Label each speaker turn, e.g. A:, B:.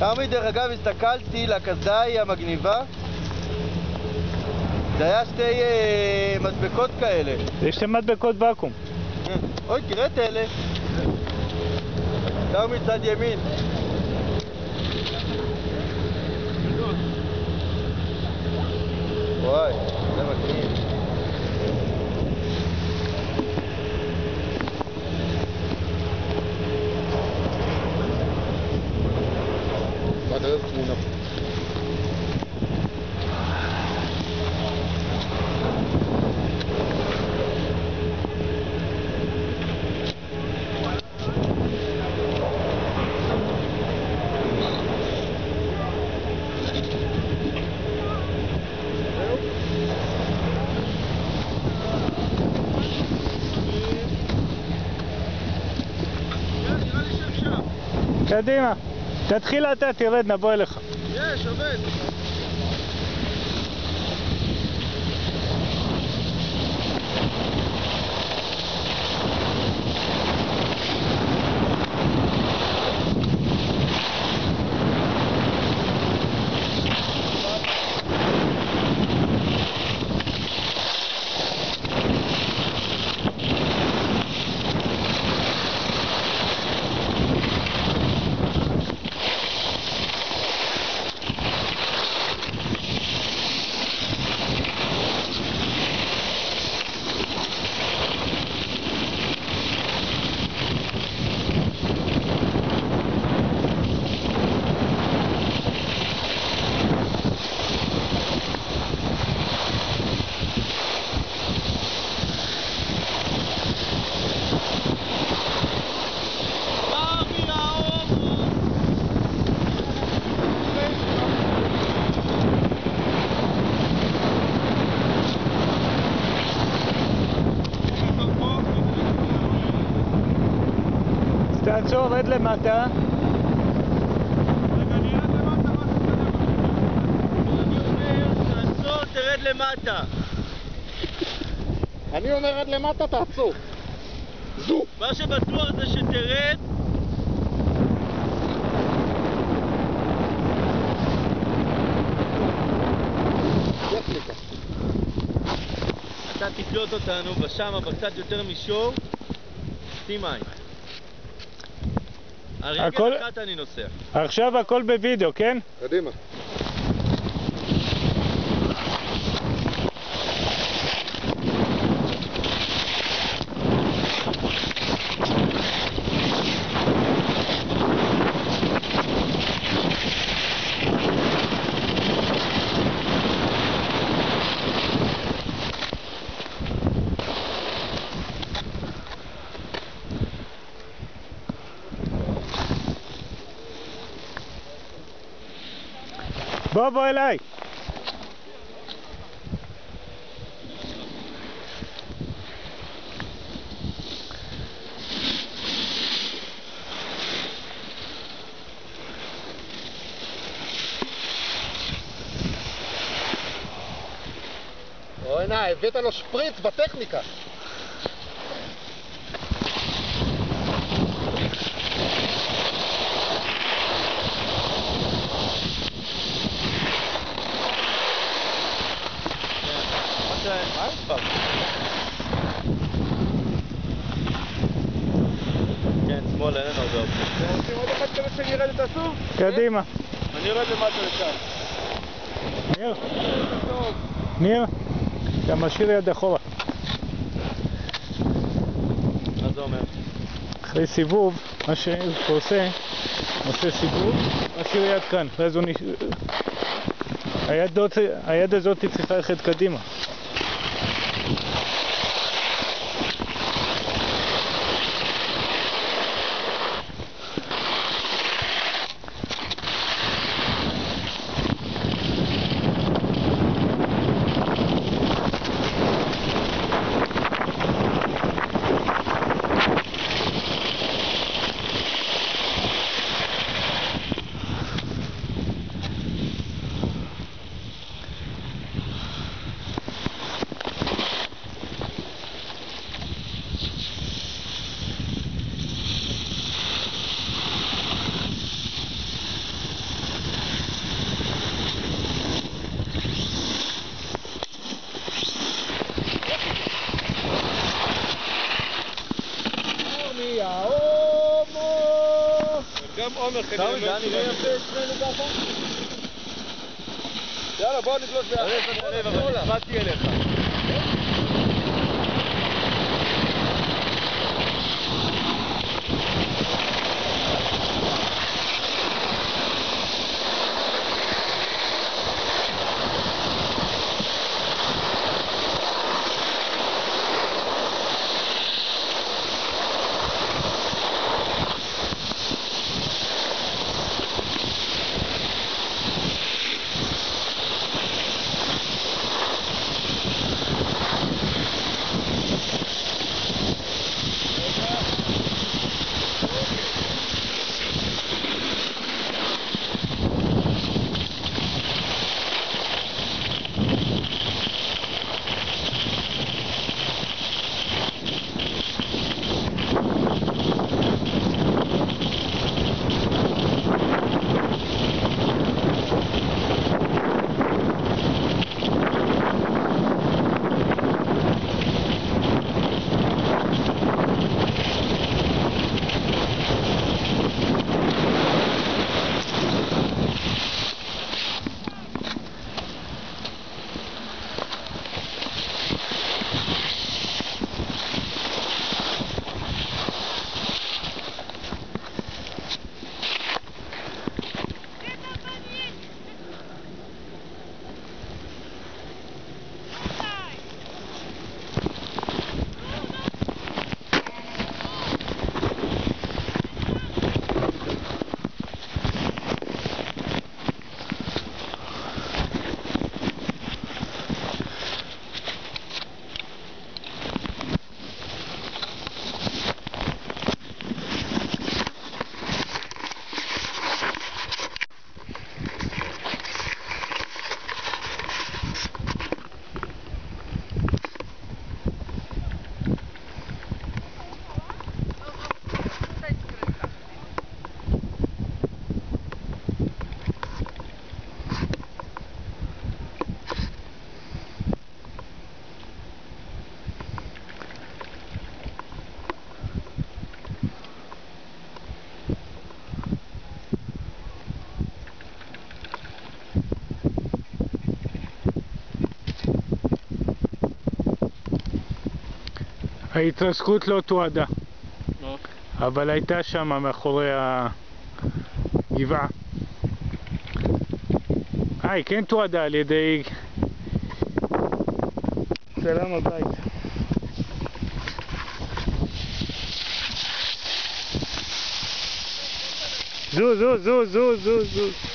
A: כרמי, דרך אגב, הסתכלתי לקסדה היא המגניבה. זה היה שתי אה, מדבקות כאלה.
B: יש שתי מדבקות ואקום.
A: כן. אוי, תראה את אלה. כרמי, צד ימין.
B: קדימה. תתחיל אתה, תרד, נבוא אליך.
A: יש, עובד.
B: תעצור, רד למטה.
A: תעצור, תרד למטה.
C: אני אומר עד למטה תעצור. זו.
A: מה שבטוח זה שתרד. אתה תקלוט אותנו בשמה, בקצת יותר מישור, שים מים. על
B: הכל-
A: רגל אחת אני נוסע.
B: עכשיו הכל בווידאו, כן?
C: קדימה.
B: בוא, בוא אליי.
C: אוי נא, הבאת לו שפריץ בטכניקה.
A: מה זה- מה המספר? כן, שמאל אין לנו עוד הסוף?
B: קדימה.
A: אני יורד למטה לשם.
B: ניר, ניר, אתה משאיר יד אחורה.
A: מה זה אומר?
B: אחרי סיבוב, מה שהוא עושה, עושה סיבוב, משאיר יד כאן, היד הזאת צריכה ללכת קדימה. אומר
A: סמי, זה היה נראה יפה אצלנו ככה?
C: יאללה, בוא נגלוש ביחד.
A: אבל נצמדתי אליך.
B: ההתרסקות לא תועדה,
A: לא.
B: אבל הייתה שם מאחורי הגבעה. אה, היא כן תועדה על ידי צלם הבית. זוז, זוז, זוז, זוז, זוז, זוז.